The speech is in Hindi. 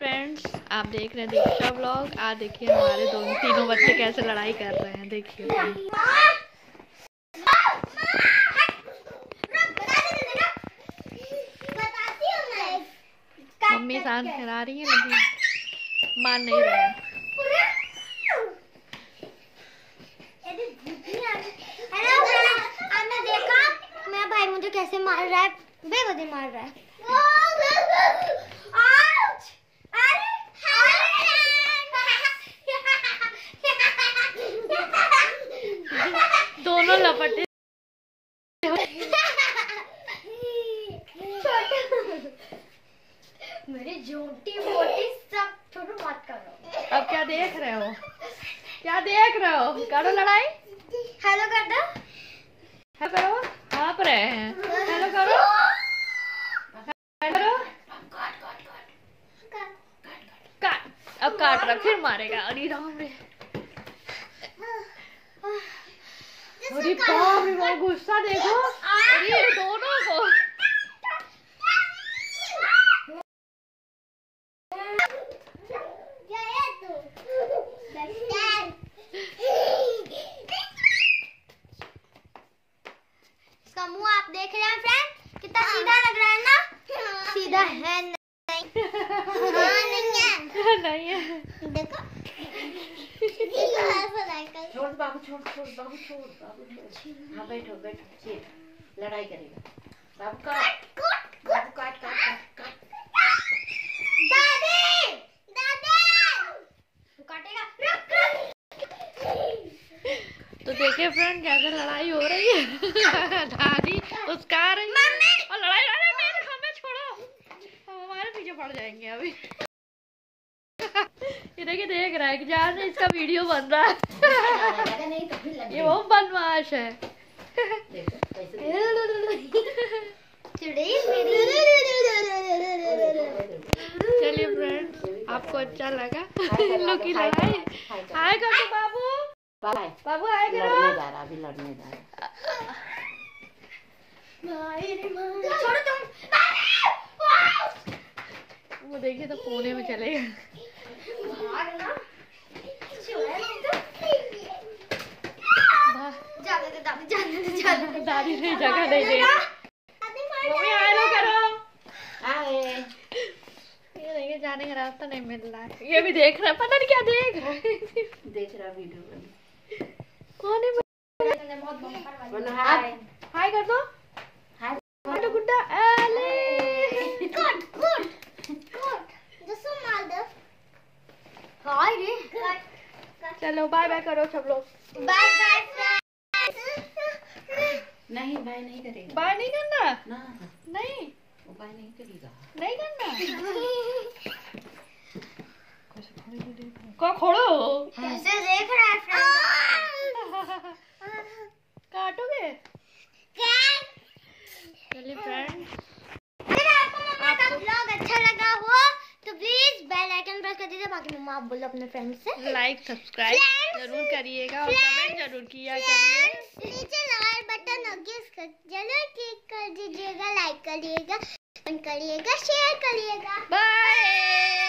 फ्रेंड्स आप देख रहे हैं दीक्षा ब्लॉग आज देखिए हमारे दोनों तीनों बच्चे कैसे लड़ाई कर रहे हैं, देखिए। मम्मी शांत करा रही है, लेकिन मान नहीं रहे हैं। देखा? मेरा भाई मुझे कैसे मार रहा है? बेवजह मार रहा है। झूठी मोटी सब छोड़ो मत करो। अब क्या देख रहे हो? क्या देख रहे हो? करो लड़ाई। हेलो कर। दो हेलो करो? आप रहे हैं। हेलो करो। हेलो काट अब काट रहा फिर मारेगा। अरे राम रे। अरे बाप रे गुस्सा देखो। अरे ये दोनों को क्या है तू इसका मुँह आप देख रहे हैं फ्रेंड कितना सीधा लग रहा है ना सीधा है नहीं हाँ, नहीं है नहीं है देखो छोड़ छोड़ छोड़ बाबू छोड़ बाबू छोड़। हाँ बैठो बैठो चल लड़ाई करेगा। बाबू काट बाबू काट। काट काट काट दादी दादी। काटेगा। रुक रुक। तो देखिए फ्रेंड कैसे लड़ाई हो रही है? दादी उसका रही है। और लड़ाई अरे मेरे हमें छोड़ो। हम हमारे पीछे पड़ जाएँगे अभी। ये देखिए देख रहा है कि जान इसका वीडियो बन रहा है। तो ये वो बदमाश है। चलिए फ्रेंड आपको अच्छा लगा। लोग लड़ाई हाय करो बाबू। बाय। बाबू हाय लड़ने करो जा रहा अभी लड़ने जा रहा छोड़ो तुम वो देखिए तो कोने में जाने दे दादी ने जगह नहीं दे। मम्मी हेलो करो। आए ये देखिए जाने का रास्ता नहीं मिल रहा है। ये भी देख रहा है पता नहीं क्या देख रहा है। देख रहा वीडियो कौन है? बहुत बम्पर वाली बोलो हाय हाय कर दो हाय हाय तो गुड्डा अले गुड गुड गुड जसो मार दो हाय रे चलो बाय बाय करो सब लोग। बाय बाय नहीं बाय नहीं करेगा। बाय नहीं करना? ना। नहीं। वो बाय नहीं करेगा। नहीं करना? को खोड़ो ऐसे देख रहा है फ्रेंड काटोगे चलिए फ्रेंड अगर आपको मम्मा का ब्लॉग अच्छा लगा हो तो प्लीज़ बेल आइकन प्रेस कर दीजिए बाकी मम्मा आप बोलो अपने फ्रेंड से। लाइक सब्सक्राइब ज़रूर करिएगा और कमेंट ज़रूर किया करिए। नीचे लाल बटन ज़रूर क्लिक कर दीजिएगा लाइक करिएगा कमेंट करिएगा शेयर करिएगा। बाय